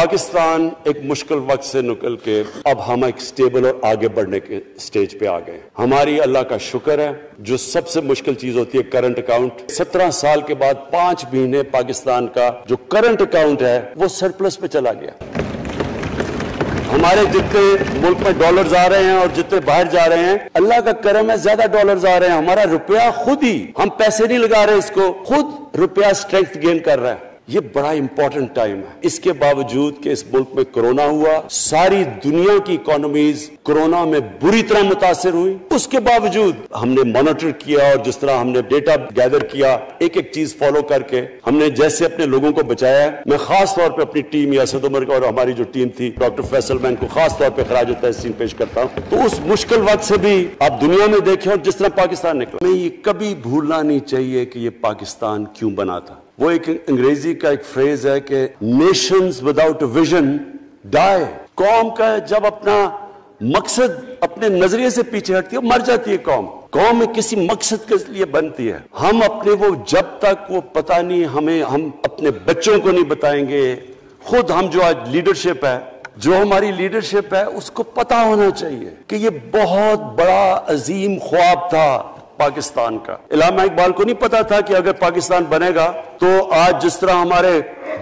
पाकिस्तान एक मुश्किल वक्त से निकल के अब हम एक स्टेबल और आगे बढ़ने के स्टेज पे आ गए हमारी अल्लाह का शुक्र है, जो सबसे मुश्किल चीज़ होती है करंट अकाउंट सत्रह साल के बाद पाँच महीने पाकिस्तान का जो करंट अकाउंट है, वो सरप्लस पे चला गया। हमारे जितने मुल्क में डॉलर्स आ रहे हैं और जितने बाहर जा रहे हैं, अल्लाह का करम है, ज़्यादा डॉलर्स आ रहे हैं। हमारा रुपया खुद ही, हम पैसे नहीं लगा रहे इसको, खुद रुपया स्ट्रेंथ गेन कर रहा है। ये बड़ा इंपॉर्टेंट टाइम है। इसके बावजूद कि इस मुल्क में कोरोना हुआ, सारी दुनिया की इकोनॉमीज कोरोना में बुरी तरह मुतासर हुई। उसके बावजूद हमने मॉनिटर किया और जिस तरह हमने डेटा गैदर किया एक एक चीज़ फॉलो करके हमने जैसे अपने लोगों को बचाया। मैं खास तौर पर अपनी टीम यासद उमर और हमारी जो टीम थी डॉक्टर फैसल मैन को खास तौर पर खराज तहसीन पेश करता हूँ। तो उस मुश्किल वक्त से भी आप दुनिया में देखें और जिस तरह पाकिस्तान निकला। हमें ये कभी भूलना नहीं चाहिए कि ये पाकिस्तान क्यों बना था। वो एक अंग्रेज़ी का एक फ्रेज है कि नेशंस विदाउट विजन डाई कौम का जब अपना मकसद अपने नज़रिए से पीछे हटती है मर जाती है कौम। कौम किसी मकसद के लिए बनती है। हम अपने वो जब तक वो पता नहीं, हमें हम अपने बच्चों को नहीं बताएँगे। खुद हम जो आज लीडरशिप है, जो हमारी लीडरशिप है, उसको पता होना चाहिए कि ये बहुत बड़ा अजीम ख्वाब था। पाकिस्तान का। इलामा इकबाल को नहीं पता था कि अगर पाकिस्तान बनेगा तो आज जिस तरह हमारे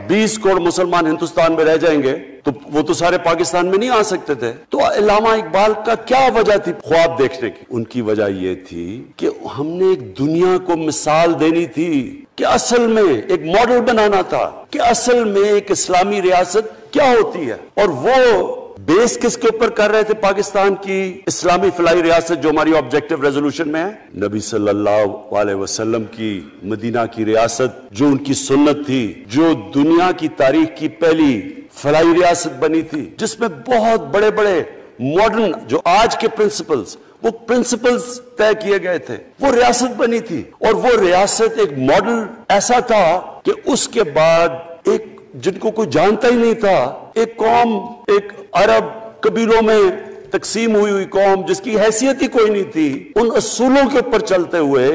20 करोड़ मुसलमान हिंदुस्तान में रह जाएँगे तो वो तो सारे पाकिस्तान में नहीं आ सकते थे। तो इलामा इकबाल का क्या वजह थी ख्वाब देखने की? उनकी वजह ये थी कि हमने एक दुनिया को मिसाल देनी थी कि असल में एक मॉडल बनाना था, कि असल में एक इस्लामी रियासत क्या होती है। और वो बेस किसके ऊपर कर रहे थे पाकिस्तान की इस्लामी फलाई रियासत, जो हमारी ऑब्जेक्टिव रेजोल्यूशन में है? नबी सल्लल्लाहु अलैहि वसल्लम की मदीना की रियासत, जो उनकी सुन्नत थी, जो दुनिया की तारीख की पहली फलाई रियासत बनी थी, जिसमें बहुत बड़े बड़े मॉडर्न जो आज के प्रिंसिपल्स वो प्रिंसिपल्स तय किए गए थे। वो रियासत बनी थी और वो रियासत एक मॉडल ऐसा था कि उसके बाद एक, जिनको कोई जानता ही नहीं था, एक कौम, एक अरब कबीलों में तकसीम हुई हुई कौम, जिसकी हैसियत ही कोई नहीं थी, उन असूलों के ऊपर चलते हुए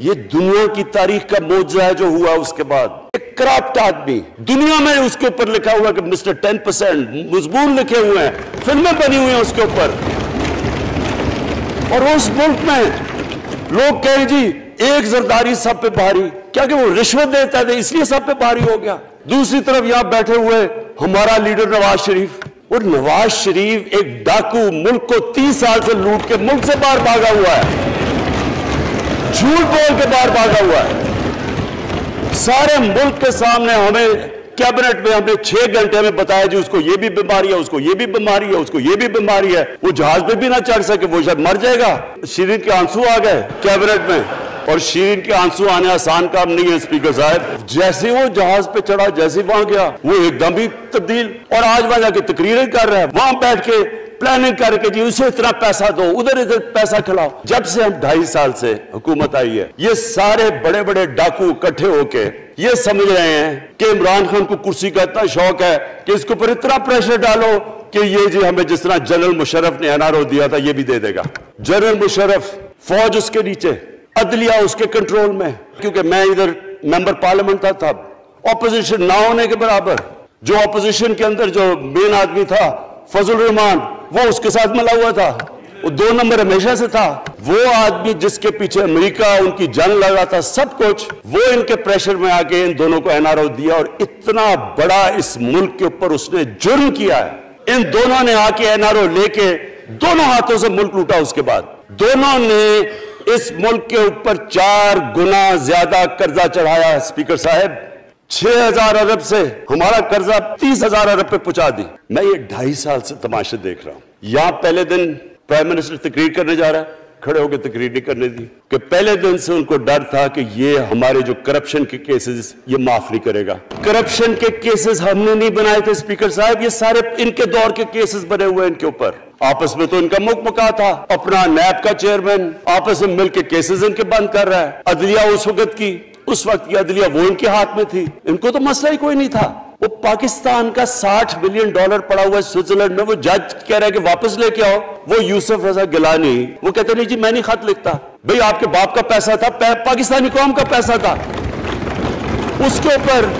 ये दुनिया की तारीख का मोजा है जो हुआ उसके बाद। एक कराप्ट आदमी, दुनिया में उसके ऊपर लिखा हुआ कि मिस्टर टेन परसेंट मजबूर लिखे हुए हैं, फ़िल्में बनी हुई हैं उसके ऊपर। और उस मुल्क में, लोग कहें जी, एक जरदारी सब पे भारी। क्या कि वो रिश्वत देता था इसलिए सब पे भारी हो गया। दूसरी तरफ़ यहाँ बैठे हुए हमारा लीडर नवाज़ शरीफ और नवाज़ शरीफ एक डाकू मुल्क को तीस साल से लूट के मुल्क से बाहर भागा हुआ है। झूठ बोल के बाहर भागा हुआ है। सारे मुल्क के सामने हमें कैबिनेट में हमने छह घंटे में बताया जी उसको ये भी बीमारी है, उसको ये भी बीमारी है, उसको ये भी बीमारी है। वो जहाज़ पे भी ना चढ़ सके, वो शायद मर जाएगा। शरीर के आँसू आ गए कैबिनेट में। और शीन के आँसू आने आसान काम नहीं है स्पीकर साहब। जैसे वो जहाज़ पे चढ़ा, जैसे वहाँ गया, वो एकदम ही तब्दील। और आज वहाँ जाके तकरीरें कर रहा है। वहाँ बैठ के प्लानिंग करके जी उसे इतना पैसा दो, उधर इधर पैसा खिलाओ। जब से हम ढाई साल से हुकूमत आई है, ये सारे बड़े बड़े डाकू इकट्ठे होके ये समझ रहे हैं कि इमरान खान को कुर्सी का इतना शौक है कि इसके ऊपर इतना प्रेशर डालो कि ये जी हमें जिस तरह जनरल मुशरफ ने एनआरओ दिया था, ये भी दे देगा। जनरल मुशरफ फौज उसके नीचे। अदलिया उसके कंट्रोल में, क्योंकि मैं इधर मेंबर पार्लियामेंट था तब। ऑपोजिशन ना होने के बराबर, जो ऑपोजिशन के अंदर जो मेन आदमी था, फजल रहमान, वो उसके साथ मिला हुआ था। वो दो नंबर हमेशा से था। वो आदमी जिसके पीछे अमेरिका, उनकी जंग लगा था, सब कुछ, वो इनके प्रेशर में आके इन दोनों को एनआरओ दिया और इतना बड़ा इस मुल्क के ऊपर उसने जुर्म किया है। इन दोनों ने आके एनआरओ लेके दोनों हाथों से मुल्क लूटा उसके बाद। दोनों ने इस मुल्क के ऊपर चार गुना ज़्यादा कर्जा चढ़ाया है स्पीकर साहब। छह हज़ार अरब से हमारा कर्जा तीस हज़ार अरब पे पहुँचा दी। मैं ये ढाई साल से तमाशे देख रहा हूँ। यहाँ पहले दिन प्राइम मिनिस्टर तकरीर करने जा रहा है। खड़े होकर तकरीर नहीं करने दी। कि पहले दिन से उनको डर था कि ये हमारे जो करप्शन के केसेस ये माफ़ नहीं करेगा। करप्शन के केसेस हमने नहीं बनाए थे स्पीकर साहब, ये सारे इनके दौर के केसेस बने हुए इनके ऊपर। आपस में तो इनका मुख मुका था, अपना नैब का चेयरमैन आपस में मिलकर केसेस इनके बंद कर रहा है। अदलिया उस वक्त की, उस वक्त की अदलिया वो इनके हाथ में थी। इनको तो मसला ही कोई नहीं था। वो पाकिस्तान का 60 बिलियन डॉलर पड़ा हुआ है स्विट्जरलैंड में, वो जज कह रहा है कि वापस लेके आओ। वो यूसुफ रजा गिलानी, वो कहते नहीं जी, मैं नहीं खत लिखता। भाई, आपके बाप का पैसा था पाकिस्तानी कौम का पैसा था। उसके ऊपर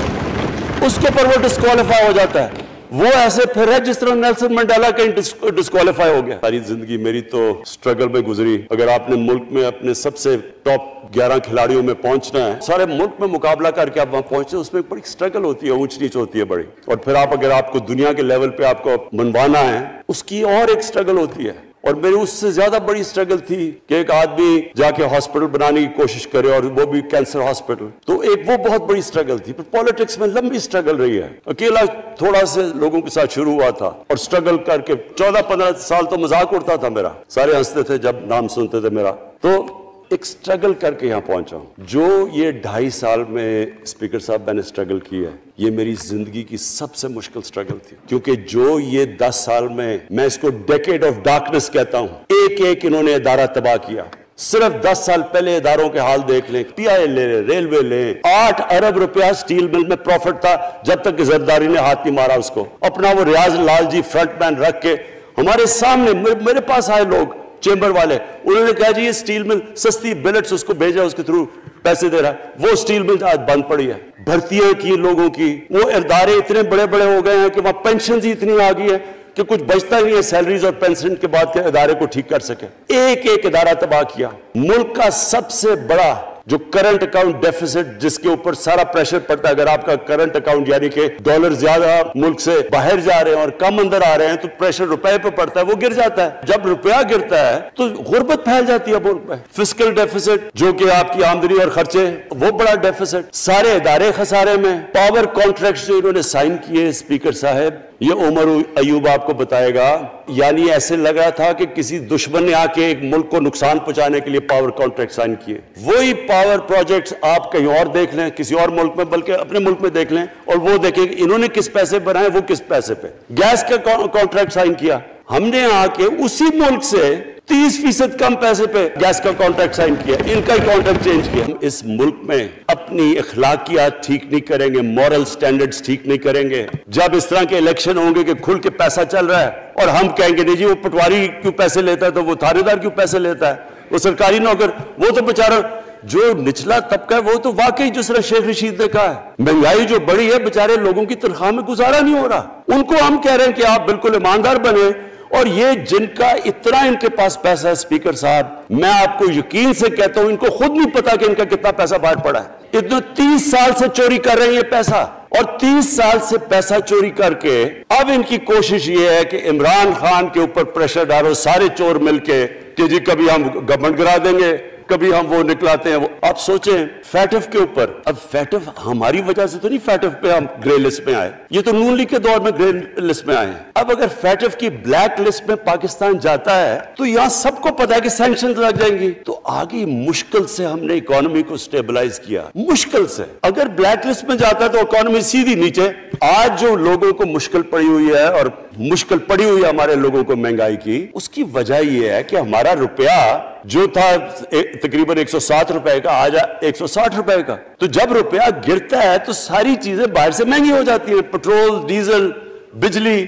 उसके ऊपर वो डिस्कालीफाई हो जाता है। वो ऐसे फिर है जिस तरह नेल्सन मंडेला कहीं डिस्कालीफाई हो गया। सारी ज़िंदगी मेरी तो स्ट्रगल में गुजरी। अगर आपने मुल्क में अपने सबसे टॉप 11 खिलाड़ियों में पहुँचना है, सारे मुल्क में मुकाबला करके आप वहाँ पहुँचे उसमें बड़ी स्ट्रगल होती है ऊंच नीच होती है बड़ी। और फिर आप अगर आपको दुनिया के लेवल पे आपको मनवाना है, उसकी और एक स्ट्रगल होती है। और मेरी उससे ज़्यादा बड़ी स्ट्रगल थी कि एक आदमी जाके हॉस्पिटल बनाने की कोशिश करे और वो भी कैंसर हॉस्पिटल तो एक वो बहुत बड़ी स्ट्रगल थी, पर पॉलिटिक्स में लंबी स्ट्रगल रही है। अकेला थोड़ा से लोगों के साथ शुरू हुआ था और स्ट्रगल करके चौदह पंद्रह साल तो मज़ाक उड़ता था मेरा। सारे हँसते थे जब नाम सुनते थे मेरा। तो एक स्ट्रगल करके यहाँ पहुँचा हूँ। जो ये ढाई साल में स्पीकर साहब मैंने स्ट्रगल की है, ये मेरी ज़िंदगी की सबसे मुश्किल स्ट्रगल थी। क्योंकि जो ये दस साल में मैं इसको डेकेड ऑफ़ डार्कनेस कहता हूँ एक एक इन्होंने इदारा तबाह किया। सिर्फ़ 10 साल पहले इदारों के हाल देख लें पीआई ले लें रेलवे ले आठ अरब रुपया स्टील मिल में प्रॉफिट था, जब तक जरदारी ने हाथ नहीं मारा उसको। अपना वो रियाज लाल जी फ्रंटमैन रख के, हमारे सामने मेरे पास आए लोग चेंबर वाले, उन्होंने कहा जी, ये स्टील मिल, सस्ती बिलेट्स उसको भेजा, उसके थ्रू पैसे दे रहा है। वो स्टील मिल आज बंद पड़ी है। भर्तियाँ की, लोगों की, वो इदारे इतने बड़े बड़े हो गए हैं कि वहाँ पेंशन ही इतनी आ गई है कि कुछ बचता नहीं है सैलरीज और पेंशन के बाद के इदारे को ठीक कर सके। एक एक इदारा तबाह किया। मुल्क का सबसे बड़ा जो करंट अकाउंट डेफिसिट जिसके ऊपर सारा प्रेशर पड़ता है, अगर आपका करंट अकाउंट यानी कि डॉलर ज़्यादा मुल्क से बाहर जा रहे हैं और कम अंदर आ रहे हैं तो प्रेशर रुपए पे पड़ता है, वो गिर जाता है। जब रुपया गिरता है तो गुर्बत फैल जाती है मुल्क में फ़िज़िकल डेफिसिट जो कि आपकी आमदनी और खर्चे, वो बड़ा डेफिसिट सारे इदारे खसारे में। पावर कॉन्ट्रैक्ट जो इन्होंने साइन किए स्पीकर साहब ये उमर अयूब आपको बताएगा, यानी ऐसे लग रहा था कि किसी दुश्मन ने आके एक मुल्क को नुकसान पहुँचाने के लिए पावर कॉन्ट्रैक्ट साइन किए। वही पावर प्रोजेक्ट्स आप कहीं और देख लें, किसी और मुल्क में, बल्कि अपने मुल्क में देख लें, और वो देखें इन्होंने किस पैसे बनाए, वो किस पैसे पे। गैस का कॉन्ट्रैक्ट साइन किया। हमने आके उसी मुल्क से तीस फ़ीसद कम पैसे पे गैस का कॉन्ट्रैक्ट साइन किया, इनका कॉन्ट्रैक्ट चेंज किया। हम इस मुल्क में अपनी अखलाकियात ठीक नहीं करेंगे मॉरल स्टैंडर्ड्स ठीक नहीं करेंगे। जब इस तरह के इलेक्शन होंगे कि खुल के पैसा चल रहा है और हम कहेंगे, नहीं जी, वो पटवारी क्यों पैसे लेता है? तो वो थानेदार क्यों पैसे लेता है? वो सरकारी नौकर, वो तो बेचारा जो निचला तबका है, वो तो वाकई जिस तरह शेख रशीद ने कहा है। महँगाई जो बड़ी है, बेचारे लोगों की तनख्वाह में गुजारा नहीं हो रहा। उनको हम कह रहे हैं कि आप बिल्कुल ईमानदार बने और ये जिनका इतना इनके पास पैसा है स्पीकर साहब, मैं आपको यकीन से कहता हूँ, इनको खुद नहीं पता कि इनका कितना पैसा बाहर पड़ा है। इतने तीस साल से चोरी कर रहे हैं ये पैसा। और तीस साल से पैसा चोरी करके, अब इनकी कोशिश ये है कि इमरान खान के ऊपर प्रेशर डालो, सारे चोर मिलके, कि जी कभी हम गवर्नमेंट गिरा देंगे। कभी हम वो निकलाते हैं, वो आप सोचें फैटफ के ऊपर। अब फैटफ हमारी वजह से तो नहीं फैटफ पे हम ग्रे लिस्ट में आए। ये तो नून लीग के दौर में ग्रे लिस्ट में आए हैं। अब अगर फैटफ की ब्लैक लिस्ट में पाकिस्तान जाता है तो यहाँ सबको पता है कि सैंक्शन लग जाएँगी। तो आगे मुश्किल से हमने इकोनॉमी को स्टेबलाइज किया। मुश्किल से। अगर ब्लैक लिस्ट में जाता तो इकोनॉमी सीधी नीचे। आज जो लोगों को मुश्किल पड़ी हुई है और मुश्किल पड़ी हुई है हमारे लोगों को महँगाई की, उसकी वजह यह है कि हमारा रुपया जो था तकरीबन 107 रुपए का, आज 160 रुपए का। तो जब रुपया गिरता है तो सारी चीज़ें बाहर से महँगी हो जाती है। पेट्रोल, डीजल, बिजली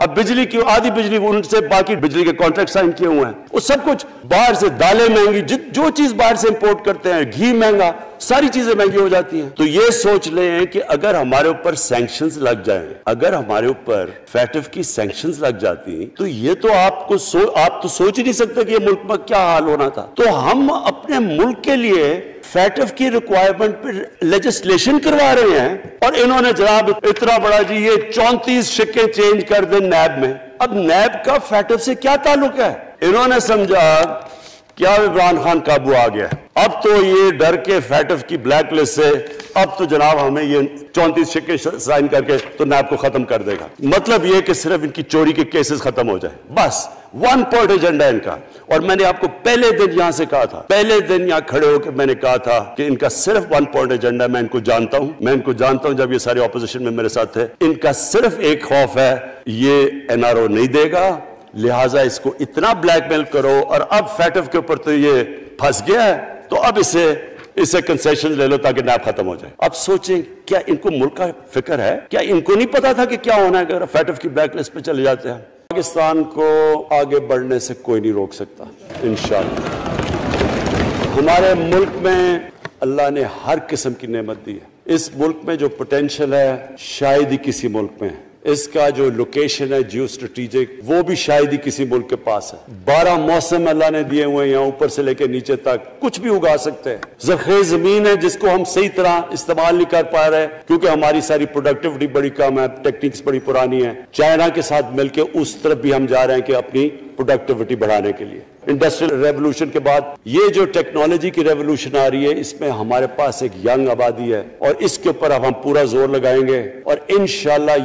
अब बिजली की, आधी बिजली उनसे बाकी बिजली के कॉन्ट्रैक्ट साइन किए हुए हैं। वो सब कुछ बाहर से दालें महँगी जो चीज़ बाहर से इंपोर्ट करते हैं, घी महँगा, सारी चीज़ें महँगी हो जाती हैं। तो ये सोच लें कि अगर हमारे ऊपर सैंक्शंस लग जाएँ, अगर हमारे ऊपर फैटिव की सैंक्शंस लग जाती तो ये तो आपको सो, आप तो सोच ही नहीं सकते कि ये मुल्क में क्या हाल होना था। तो हम अपने मुल्क के लिए फैटफ की रिक्वायरमेंट पर लेजिस्लेशन करवा रहे हैं और इन्होंने जनाब इतना बड़ा जी, ये चौंतीस शिक्के चेंज कर दे नैब में। अब नैब का फैटफ से क्या ताल्लुक है? इन्होंने समझा, क्या इमरान खान काबू आ गया? अब तो ये डर के फैटफ की ब्लैक लिस्ट से, अब तो जनाब हमें ये चौंतीस शिक्के साइन करके तो नैब को खत्म कर देगा। मतलब ये कि सिर्फ़ इनकी चोरी के केसेस खत्म हो जाए। बस वन पॉइंट एजेंडा इनका। और मैंने आपको पहले दिन यहाँ से कहा था, पहले दिन यहाँ खड़े होकर मैंने कहा था कि इनका सिर्फ़ वन पॉइंट एजेंडा मैं इनको जानता हूँ, मैं इनको जानता हूँ जब ये सारे ऑपोजिशन में मेरे साथ थे। इनका सिर्फ़ एक खौफ है, ये एनआरओ नहीं देगा, लिहाजा इसको इतना ब्लैकमेल करो और अब फैटफ के ऊपर तो ये फंस गया है तो अब इसे इसे कंसेशन ले लो ताकि नैब खत्म हो जाए। अब सोचें, क्या इनको मुल्क का फ़िक्र है? क्या इनको नहीं पता था कि क्या होना है अगर फैटफ की ब्लैकलिस्ट पे चले जाते हैं? पाकिस्तान को आगे बढ़ने से कोई नहीं रोक सकता इन हमारे मुल्क में अल्लाह ने हर किस्म की नेमत दी है। इस मुल्क में जो पोटेंशियल है, शायद ही किसी मुल्क में इसका जो लोकेशन है जियो स्ट्रेटिजिक वो भी शायद ही किसी मुल्क के पास है। बारह मौसम अल्लाह ने दिए हुए हैं यहाँ ऊपर से लेकर नीचे तक। कुछ भी उगा सकते हैं। जखे ज़मीन है जिसको हम सही तरह इस्तेमाल नहीं कर पा रहे, क्योंकि हमारी सारी प्रोडक्टिविटी बड़ी कम है टेक्निक्स बड़ी पुरानी है। चाइना के साथ मिलकर उस तरफ़ भी हम जा रहे हैं कि अपनी प्रोडक्टिविटी बढ़ाने के लिए। इंडस्ट्रियल रेवोल्यूशन के बाद ये जो टेक्नोलॉजी की रेवोल्यूशन आ रही है, इसमें हमारे पास एक यंग आबादी है और इसके ऊपर अब हम पूरा ज़ोर लगाएँगे और इन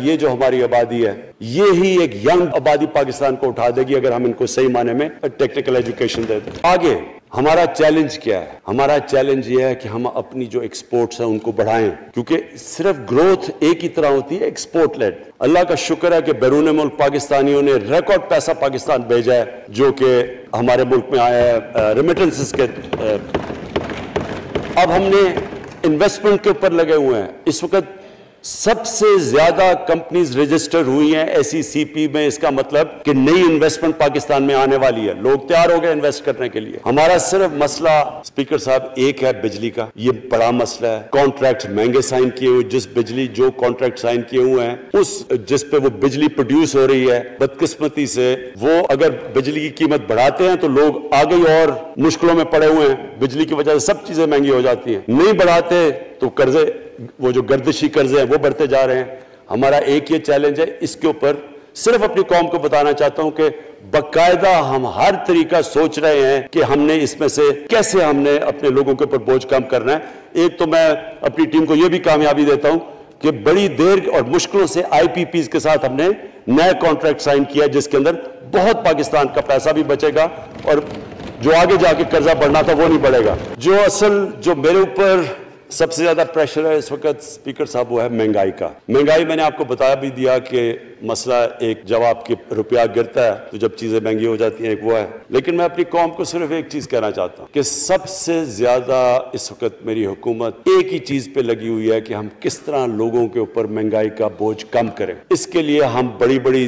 ये जो हमारी आबादी है, ये ही एक यंग आबादी पाकिस्तान को उठा देगी अगर हम इनको सही माने में टेक्निकल एजुकेशन दे। आगे हमारा चैलेंज क्या है? हमारा चैलेंज यह है कि हम अपनी जो एक्सपोर्ट्स हैं, उनको बढ़ाएँ। क्योंकि सिर्फ़ ग्रोथ एक ही तरह होती है एक्सपोर्ट लेड अल्लाह का शुक्र है कि बैरून मुल्क पाकिस्तानियों ने रिकॉर्ड पैसा पाकिस्तान भेजा है, जो कि हमारे मुल्क में आया है रेमिटेंसेस के अब हमने इन्वेस्टमेंट के ऊपर लगे हुए हैं। इस वक्त सबसे ज़्यादा कंपनीज़ रजिस्टर हुई हैं ऐसी सीपी में। इसका मतलब कि नई इन्वेस्टमेंट पाकिस्तान में आने वाली है। लोग तैयार हो गए इन्वेस्ट करने के लिए। हमारा सिर्फ़ मसला स्पीकर साहब, एक है बिजली का। ये बड़ा मसला है। कॉन्ट्रैक्ट महँगे साइन किए हुए, जिस बिजली, जो कॉन्ट्रैक्ट साइन किए हुए हैं, उस जिस पे वो बिजली प्रोड्यूस हो रही है, बदकिस्मती से, वो अगर बिजली की कीमत बढ़ाते हैं तो लोग आगे और मुश्किलों में पड़े हुए हैं। बिजली की वजह से सब चीज़ें महँगी हो जाती हैं। नहीं बढ़ाते तो कर्जे, वो जो गर्दिशी कर्जे हैं, वो बढ़ते जा रहे हैं। हमारा एक ये चैलेंज है, इसके ऊपर सिर्फ़ अपनी कौम को बताना चाहता हूँ कि बकायदा हम हर तरीका सोच रहे हैं कि हमने इसमें से कैसे हमने अपने लोगों के ऊपर बोझ कम करना है। एक तो मैं अपनी टीम को यह भी कामयाबी देता हूँ कि बड़ी देर और मुश्किलों से आईपीपी के साथ हमने नया कॉन्ट्रैक्ट साइन किया, जिसके अंदर बहुत पाकिस्तान का पैसा भी बचेगा और जो आगे जाके कर्जा बढ़ना था, वो नहीं बढ़ेगा। जो असल, जो मेरे ऊपर सबसे ज़्यादा प्रेशर है इस वक्त स्पीकर साहब, वो है महँगाई का। महँगाई मैंने आपको बताया भी दिया कि मसला एक जब आपके रुपया गिरता है तो जब चीज़ें महँगी हो जाती हैं, एक वो है। लेकिन मैं अपनी कौम को सिर्फ़ एक चीज़ कहना चाहता हूँ कि सबसे ज़्यादा इस वक्त मेरी हुकूमत एक ही चीज़ पे लगी हुई है कि हम किस तरह लोगों के ऊपर महँगाई का बोझ कम करें। इसके लिए हम बड़ी बड़ी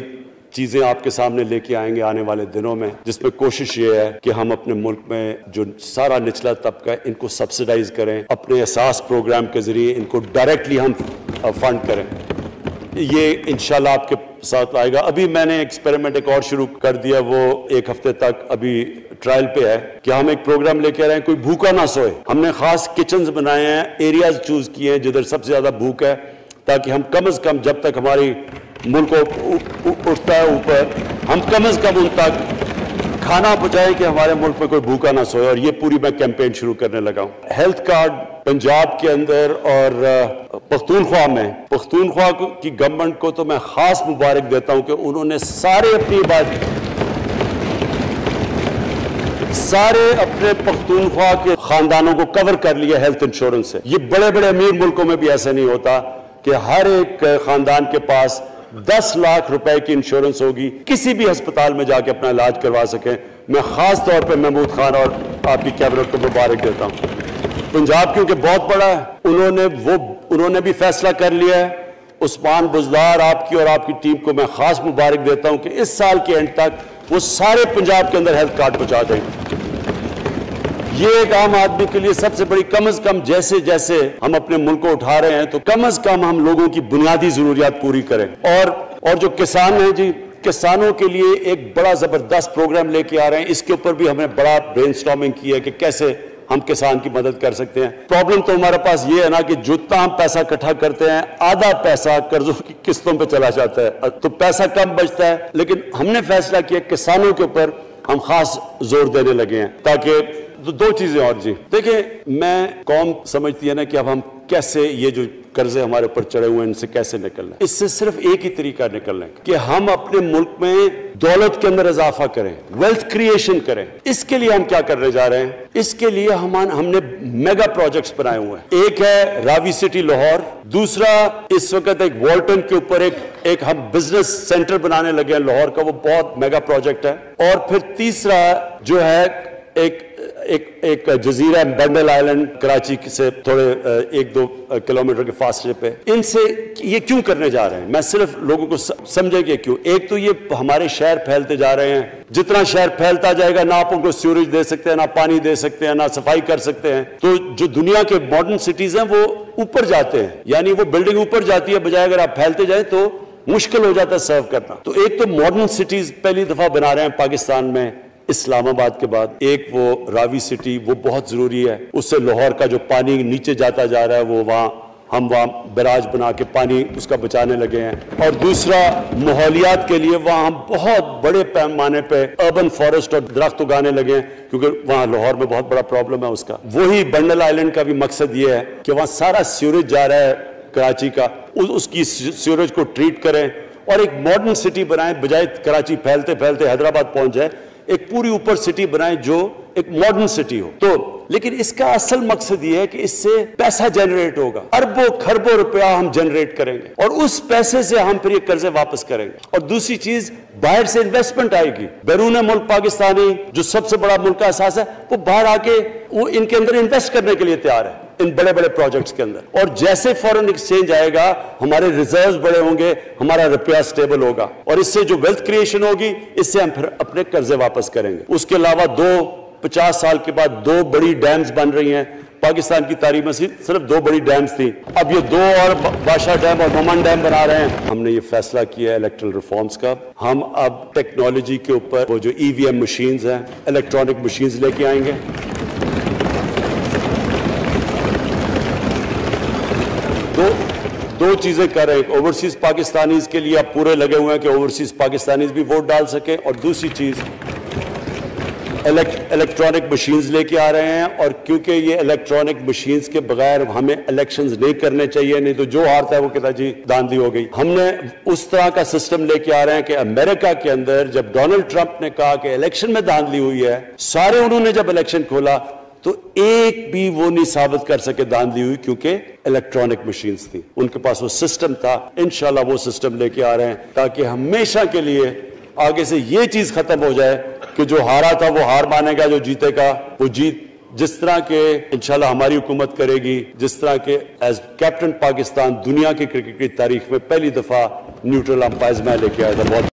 चीज़ें आपके सामने लेके आएँगे आने वाले दिनों में जिसमें कोशिश ये है कि हम अपने मुल्क में जो सारा निचला तबका है, इनको सब्सिडाइज करें, अपने एहसास प्रोग्राम के ज़रिए इनको डायरेक्टली हम फंड करें। ये इनशाला आपके साथ आएगा। अभी मैंने एक्सपेरिमेंट एक और शुरू कर दिया, वो एक हफ़्ते तक अभी ट्रायल पे है कि हम एक प्रोग्राम लेके आ रहे हैं, कोई भूखा ना सोए। हमने खास किचन बनाए हैं एरियाज़ चूज़ किए हैं, जिधर सबसे ज़्यादा भूख है, ताकि हम कम अज कम जब तक हमारी मुल्क उठता है ऊपर। हम कम अज कम उन तक खाना पहुँचाए कि हमारे मुल्क में कोई भूखा ना सोए, और ये पूरी मैं कैंपेन शुरू करने लगा हूँ। हेल्थ कार्ड पंजाब के अंदर और पख्तूनख्वा में। पख्तूनख्वा की गवर्नमेंट को तो मैं खास मुबारक देता हूँ कि उन्होंने सारे अपनी बात सारे अपने पख्तूनख्वा के खानदानों को कवर कर लिया हेल्थ इंश्योरेंस से। ये बड़े बड़े अमीर मुल्कों में भी ऐसा नहीं होता कि हर एक खानदान के पास दस लाख रुपए की इंश्योरेंस होगी। किसी भी अस्पताल में जाके अपना इलाज करवा सके। मैं खास तौर पे महमूद खान और आपकी कैबिनेट को मुबारक देता हूँ। पंजाब क्योंकि बहुत बड़ा है, उन्होंने वो, उन्होंने भी फैसला कर लिया है। उस्मान बुजदार आपकी और आपकी टीम को मैं खास मुबारक देता हूँ कि इस साल के एंड तक वो सारे पंजाब के अंदर हेल्थ कार्ड पहुँचा देंगे ये एक आम आदमी के लिए सबसे बड़ी कम अज कम जैसे जैसे हम अपने मुल्क को उठा रहे हैं तो कम अज कम हम लोगों की बुनियादी जरूरियात पूरी करें। और और जो किसान हैं जी, किसानों के लिए एक बड़ा ज़बरदस्त प्रोग्राम लेके आ रहे हैं। इसके ऊपर भी हमने बड़ा ब्रेन की है कि कैसे हम किसान की मदद कर सकते हैं। प्रॉब्लम तो हमारे पास ये है ना कि जितना हम पैसा इकट्ठा करते हैं, आधा पैसा कर्जों की किस्तों पे चला जाता है। तो पैसा कम बचता है, लेकिन हमने फैसला किया किसानों के ऊपर हम खास ज़ोर देने लगे हैं, ताकि तो दो चीज़ें और जी। देखिए, मैं कौम समझती है ना कि अब हम कैसे ये जो कर्जे हमारे ऊपर चढ़े हुए हैं, इनसे कैसे निकलना इससे सिर्फ़ एक ही तरीका निकलने का, कि हम अपने मुल्क में दौलत के अंदर इजाफा करें वेल्थ क्रिएशन करें। इसके लिए हम क्या करने जा रहे हैं? इसके लिए हम हमने मेगा प्रोजेक्ट्स बनाए हुए हैं। एक है रावी सिटी, लाहौर। दूसरा, इस वक्त एक वॉल्टन के ऊपर एक एक हम बिज़नेस सेंटर बनाने लगे हैं, लाहौर का वो बहुत मेगा प्रोजेक्ट है। और फिर तीसरा जो है, एक एक एक जजीरा बंडल आइलैंड, कराची से थोड़े एक दो किलोमीटर के फासले पे। इनसे ये क्यों करने जा रहे हैं? मैं सिर्फ़ लोगों को समझे कि क्यों। एक तो ये हमारे शहर फैलते जा रहे हैं। जितना शहर फैलता जाएगा, ना आप उनको स्टोरेज दे सकते हैं, ना पानी दे सकते हैं, ना सफ़ाई कर सकते हैं। तो जो दुनिया के मॉडर्न सिटीज़ हैं, वो ऊपर जाते हैं। यानी वो बिल्डिंग ऊपर जाती है, बजाय अगर आप फैलते जाए तो मुश्किल हो जाता है सर्व करना। तो एक तो मॉडर्न सिटीज़ पहली दफ़ा बना रहे हैं पाकिस्तान में। इस्लामाबाद के बाद एक वो रावी सिटी वो बहुत ज़रूरी है। उससे लाहौर का जो पानी नीचे जाता जा रहा है वो वहाँ हम वहाँ बराज बना के पानी उसका बचाने लगे हैं। और दूसरा माहौलियात के लिए वहाँ हम बहुत बड़े पैमाने पे अर्बन फॉरेस्ट और दरख्त उगाने लगे हैं क्योंकि वहाँ लाहौर में बहुत बड़ा प्रॉब्लम है उसका। वही बंडल आइलैंड का भी मकसद ये है कि वहाँ सारा सीवरेज जा रहा है कराची का। उस, उसकी सीवरेज को ट्रीट करें और एक मॉडर्न सिटी बनाएँ बजाय कराची फैलते फैलते हैदराबाद पहुँच जाए। एक पूरी ऊपर सिटी बनाएँ जो एक मॉडर्न सिटी हो। तो लेकिन इसका असल मकसद ये है कि इससे पैसा जनरेट होगा। अरबों, खरबों रुपया हम जनरेट करेंगे और उस पैसे से हम फिर ये कर्जे वापस करेंगे। और दूसरी चीज़, बाहर से इन्वेस्टमेंट आएगी। बैरून मुल्क पाकिस्तानी, जो सबसे बड़ा मुल्क का एहसास है, वो बाहर आके वो इनके अंदर इन्वेस्ट करने के लिए तैयार है। इन बड़े बड़े प्रोजेक्ट्स के अंदर। और जैसे फॉरेन एक्सचेंज आएगा, हमारे रिज़र्व बड़े होंगे, हमारा रुपया स्टेबल होगा। और इससे जो वेल्थ क्रिएशन होगी, इससे हम फिर अपने कर्जे वापस करेंगे। उसके अलावा दो, पचास साल के बाद दो बड़ी डैम्स बन रही हैं। पाकिस्तान की तारीख में सिर्फ़ दो बड़ी डैम्स थी। अब ये दो और बादशाह डैम और मोमन डैम बना रहे हैं। हमने ये फैसला किया है इलेक्ट्रल रिफॉर्म्स का। हम अब टेक्नोलॉजी के ऊपर वो जो ईवीएम मशीन्स हैं इलेक्ट्रॉनिक मशीन्स लेके आएँगे। दो चीज़ें कर रहे हैं ओवरसीज पाकिस्तानीज के लिए आप पूरे लगे हुए हैं कि ओवरसीज पाकिस्तानीज भी वोट डाल सके, और दूसरी चीज़ इलेक्ट्रॉनिक मशीन्स लेके आ रहे हैं, और क्योंकि ये इलेक्ट्रॉनिक मशीन्स के बगैर हमें इलेक्शंस नहीं करने चाहिए, नहीं तो जो हारता है वो कहता जी दांधी हो गई। हमने उस तरह का सिस्टम लेके आ रहे हैं कि अमेरिका के अंदर जब डोनाल्ड ट्रंप ने कहा कि इलेक्शन में धांधली हुई है, सारे उन्होंने जब इलेक्शन खोला तो एक भी वो नहीं साबित कर सके धांधली हुई, क्योंकि इलेक्ट्रॉनिक मशीन्स थी। उनके पास वो सिस्टम था। इनशाला वो सिस्टम लेके आ रहे हैं, ताकि हमेशा के लिए आगे से ये चीज़ खत्म हो जाए कि जो हारा था वो हार मानेगा, जो जीतेगा वो जीत। जिस तरह के इंशाल्लाह हमारी हुकूमत करेगी, जिस तरह के एज कैप्टन पाकिस्तान दुनिया की क्रिकेट की तारीख में पहली दफ़ा न्यूट्रल अंपायर मैं लेके आया था। बहुत